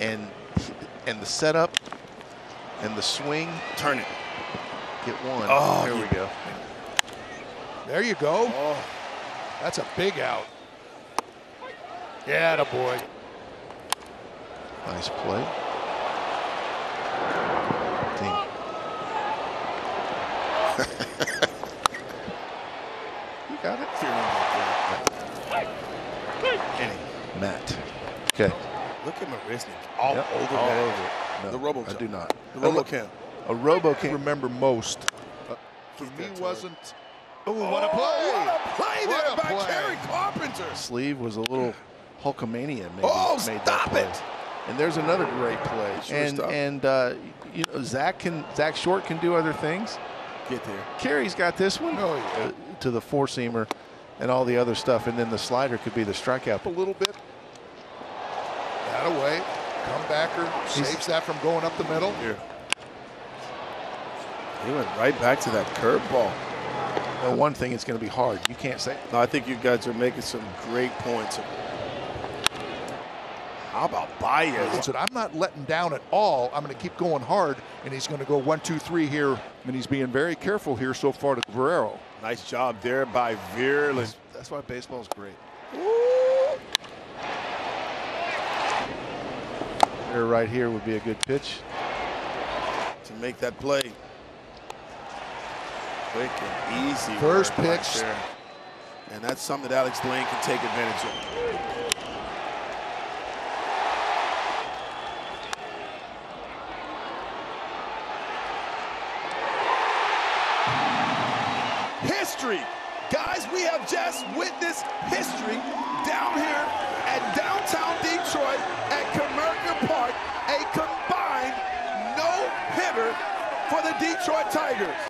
and and the setup and the swing. Turn it. Get one. Oh, there we go. There you go. Oh, That's a big out. Yeah, boy. Nice play. You got it. fear number three. Inning. Matt. Okay. Look at Marisnick all Yep, over all that. over. No, The robo I jump. do not. The robo cam. A robo Can't remember most. Uh, to me, wasn't. Oh, what a play! What a play What there a by play. Kerry Carpenter. sleeve was a little Hulkamania maybe Oh, made stop that play. it. And there's another great play. Sure and stop. and uh, you know Zach can Zach Short can do other things. Get there. Kerry's got this one Oh, yeah. uh, to the four seamer and all the other stuff, and then the slider could be the strikeout. a little bit. That away. Comebacker saves that from going up the middle. Here. He went right back to that curveball. Well, one thing, it's going to be hard. You can't say No, I think you guys are making some great points. How about He Baez? said, I'm not letting down at all. I'm going to keep going hard. And he's going to go one, two, three here. And he's being very careful here so far to Guerrero. Nice job there by Vierling. that's why baseball's great. Right here would be a good pitch. to make that play. Quick and easy. First work right pitch. there. And that's something that Alex Lange can take advantage of. History. Guys, we have just witnessed history down here at downtown Detroit at Comerica Park. A combined no hitter for the Detroit Tigers.